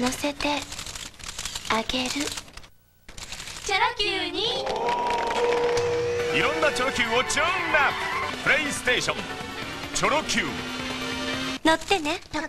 乗せてあげる。チョロ Q に。いろんなチョロ Q をチューンアッププレイステーション。チョロ Q 乗ってね。高ま